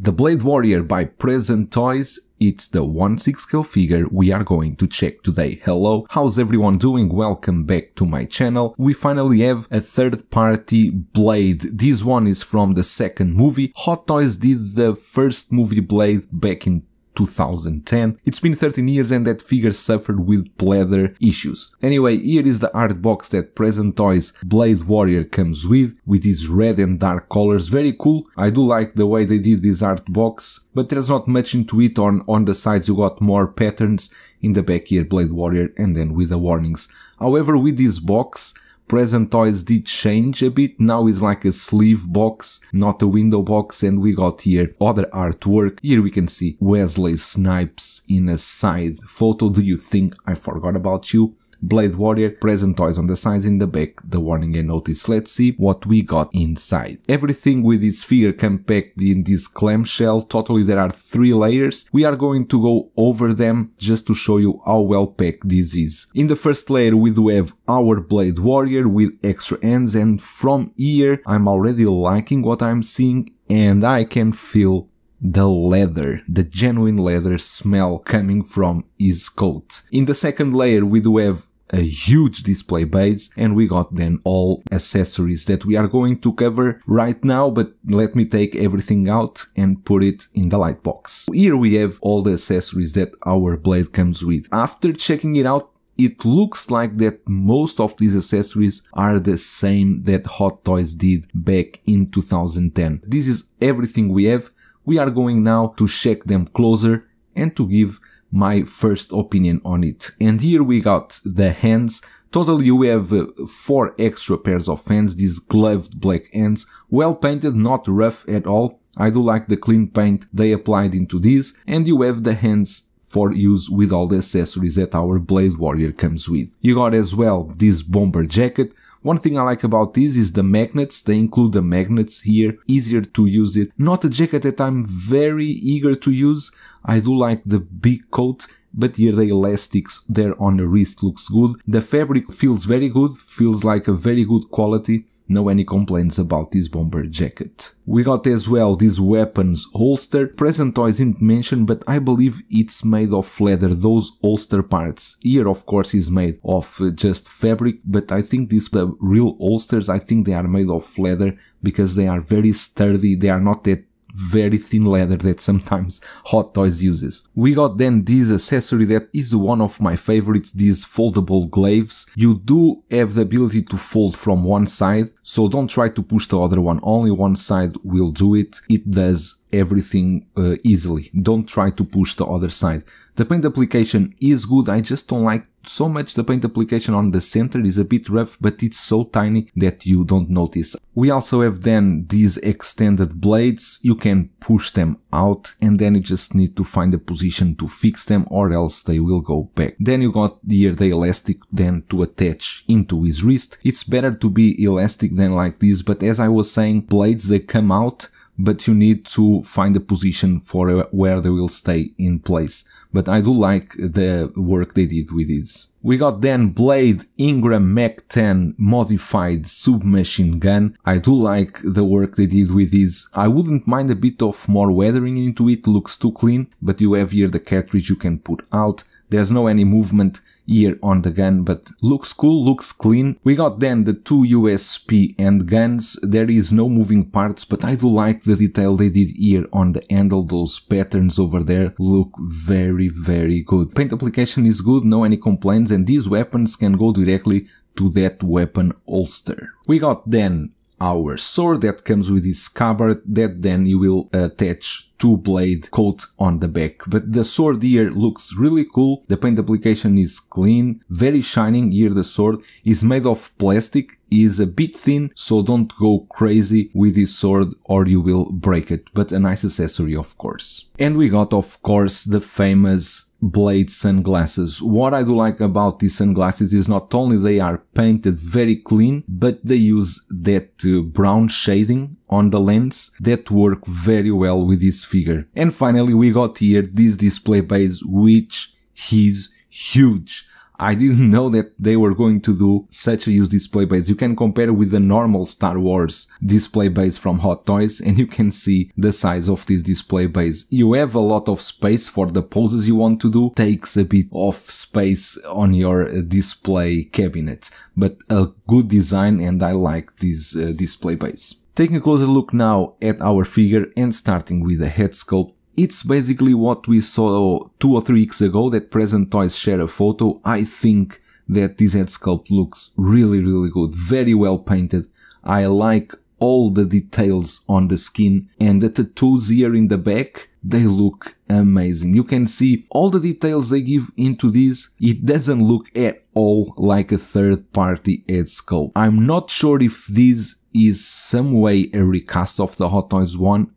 The Blade Warrior by Present Toys, it's the 1-6 scale figure we are going to check today. Hello, how's everyone doing? Welcome back to my channel. We finally have a third party Blade. This one is from the second movie. Hot Toys did the first movie Blade back in 2010. It's been 13 years and that figure suffered with pleather issues. Anyway, here is the art box that Present Toys Blade Warrior comes with, with these red and dark colors. Very cool. I do like the way they did this art box, but there's not much into it. On, on the sides you got more patterns, in the back here Blade Warrior and then with the warnings. However, with this box, Present Toys did change a bit, now it's like a sleeve box, not a window box and we got here other artwork. Here we can see Wesley Snipes in a side photo. Do you think I forgot about you? Blade Warrior, present toys on the sides in the back, the warning and notice. Let's see what we got inside. Everything with this figure can packed in this clamshell. Totally there are three layers. We are going to go over them just to show you how well packed this is. In the first layer we do have our Blade Warrior with extra ends and from here I'm already liking what I'm seeing and I can feel the leather, the genuine leather smell coming from his coat. In the second layer we do have a huge display base and we got then all accessories that we are going to cover right now but let me take everything out and put it in the light box. Here we have all the accessories that our blade comes with. After checking it out it looks like that most of these accessories are the same that Hot Toys did back in 2010. This is everything we have we are going now to check them closer and to give my first opinion on it. And here we got the hands. Totally we have uh, four extra pairs of hands, these gloved black hands, well painted, not rough at all. I do like the clean paint they applied into these. And you have the hands for use with all the accessories that our Blade Warrior comes with. You got as well this bomber jacket, one thing I like about this is the magnets, they include the magnets here, easier to use it. Not a jacket that I'm very eager to use, I do like the big coat, but here the elastics there on the wrist looks good. The fabric feels very good, feels like a very good quality. No any complaints about this bomber jacket. We got as well this weapons holster. Present toys didn't mention, but I believe it's made of leather, those holster parts. Here of course is made of uh, just fabric, but I think these the real holsters, I think they are made of leather because they are very sturdy, they are not that very thin leather that sometimes Hot Toys uses. We got then this accessory that is one of my favorites, these foldable glaives. You do have the ability to fold from one side, so don't try to push the other one, only one side will do it. It does everything uh, easily. Don't try to push the other side. The paint application is good, I just don't like so much the paint application on the center is a bit rough, but it's so tiny that you don't notice. We also have then these extended blades, you can push them out and then you just need to find a position to fix them or else they will go back. Then you got here the elastic then to attach into his wrist. It's better to be elastic than like this, but as I was saying, blades they come out but you need to find a position for uh, where they will stay in place but I do like the work they did with this. We got then Blade Ingram MAC-10 modified submachine gun. I do like the work they did with this. I wouldn't mind a bit of more weathering into it, looks too clean, but you have here the cartridge you can put out. There's no any movement here on the gun, but looks cool, looks clean. We got then the two USP and guns. There is no moving parts, but I do like the detail they did here on the handle. Those patterns over there look very, very good. Paint application is good, no any complaints, and these weapons can go directly to that weapon holster. We got then our sword that comes with this scabbard that then you will attach two blade coat on the back. But the sword here looks really cool. The paint application is clean, very shining. Here the sword is made of plastic is a bit thin, so don't go crazy with this sword or you will break it, but a nice accessory of course. And we got of course the famous Blade sunglasses. What I do like about these sunglasses is not only they are painted very clean, but they use that uh, brown shading on the lens that work very well with this figure. And finally we got here this display base which is huge. I didn't know that they were going to do such a huge display base. You can compare with the normal Star Wars display base from Hot Toys and you can see the size of this display base. You have a lot of space for the poses you want to do, takes a bit of space on your display cabinet, but a good design and I like this uh, display base. Taking a closer look now at our figure and starting with the head sculpt, it's basically what we saw two or three weeks ago that Present Toys shared a photo. I think that this head sculpt looks really, really good. Very well painted. I like all the details on the skin and the tattoos here in the back. They look amazing. You can see all the details they give into this. It doesn't look at all like a third party head sculpt. I'm not sure if this is some way a recast of the Hot Toys one.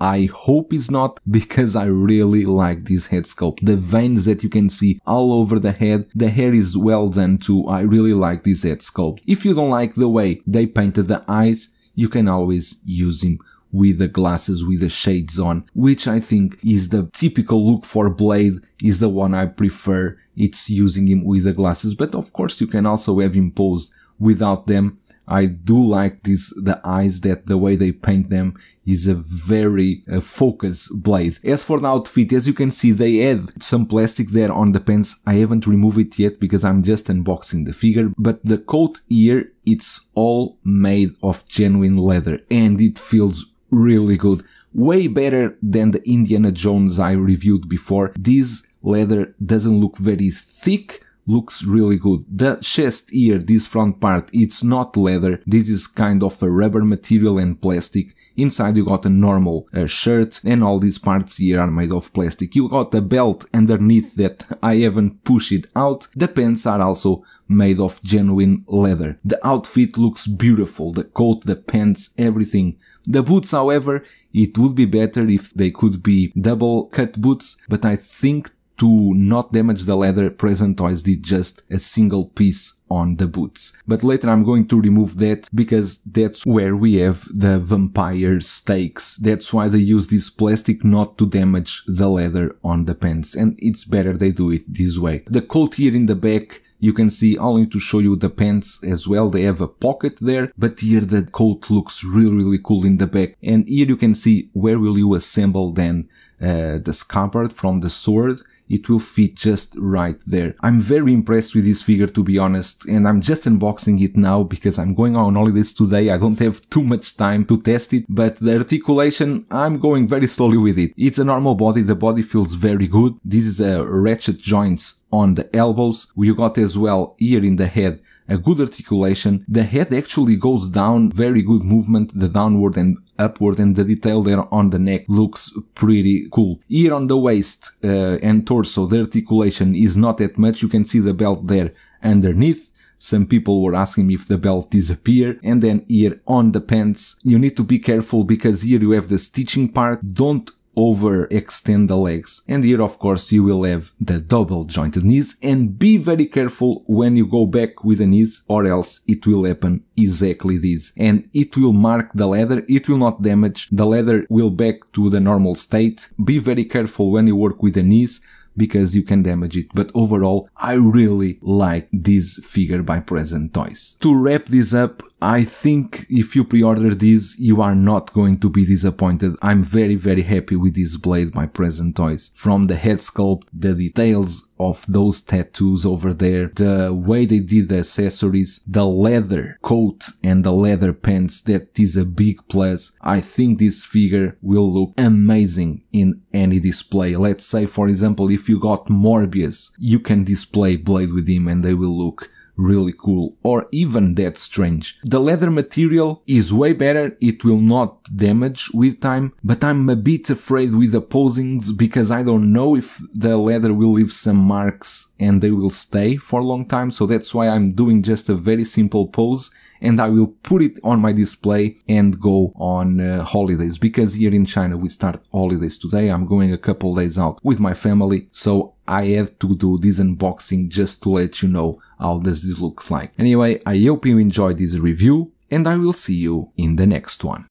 I hope it's not because I really like this head sculpt. The veins that you can see all over the head, the hair is well done too. I really like this head sculpt. If you don't like the way they painted the eyes, you can always use him with the glasses with the shades on, which I think is the typical look for Blade, is the one I prefer. It's using him with the glasses, but of course you can also have him posed without them I do like this, the eyes that the way they paint them is a very uh, focused blade. As for the outfit, as you can see, they add some plastic there on the pants. I haven't removed it yet because I'm just unboxing the figure, but the coat here, it's all made of genuine leather and it feels really good. Way better than the Indiana Jones I reviewed before. This leather doesn't look very thick, looks really good. The chest here, this front part, it's not leather. This is kind of a rubber material and plastic. Inside you got a normal uh, shirt and all these parts here are made of plastic. You got a belt underneath that I haven't pushed it out. The pants are also made of genuine leather. The outfit looks beautiful, the coat, the pants, everything. The boots, however, it would be better if they could be double cut boots, but I think to not damage the leather, Present Toys did just a single piece on the boots. But later I'm going to remove that because that's where we have the vampire stakes. That's why they use this plastic not to damage the leather on the pants and it's better they do it this way. The coat here in the back you can see only to show you the pants as well. They have a pocket there, but here the coat looks really, really cool in the back. And here you can see where will you assemble then uh, the scabbard from the sword it will fit just right there. I'm very impressed with this figure to be honest and I'm just unboxing it now because I'm going on holidays today. I don't have too much time to test it but the articulation I'm going very slowly with it. It's a normal body, the body feels very good. This is a ratchet joints on the elbows. We got as well here in the head a good articulation. The head actually goes down, very good movement, the downward and upward and the detail there on the neck looks pretty cool. Here on the waist uh, and torso the articulation is not that much, you can see the belt there underneath. Some people were asking me if the belt disappear and then here on the pants you need to be careful because here you have the stitching part. Don't overextend the legs. And here of course you will have the double jointed knees and be very careful when you go back with the knees or else it will happen exactly this. And it will mark the leather, it will not damage, the leather will back to the normal state. Be very careful when you work with the knees because you can damage it. But overall, I really like this figure by Present Toys. To wrap this up, I think if you pre-order this, you are not going to be disappointed. I'm very, very happy with this blade by Present Toys. From the head sculpt, the details of those tattoos over there, the way they did the accessories, the leather coat and the leather pants, that is a big plus. I think this figure will look amazing in any display. Let's say, for example, if you got Morbius, you can display Blade with him and they will look really cool or even that strange. The leather material is way better, it will not damage with time, but I'm a bit afraid with the posings because I don't know if the leather will leave some marks and they will stay for a long time, so that's why I'm doing just a very simple pose and I will put it on my display and go on uh, holidays because here in China we start holidays today. I'm going a couple days out with my family, so I had to do this unboxing just to let you know how does this looks like. Anyway, I hope you enjoyed this review and I will see you in the next one.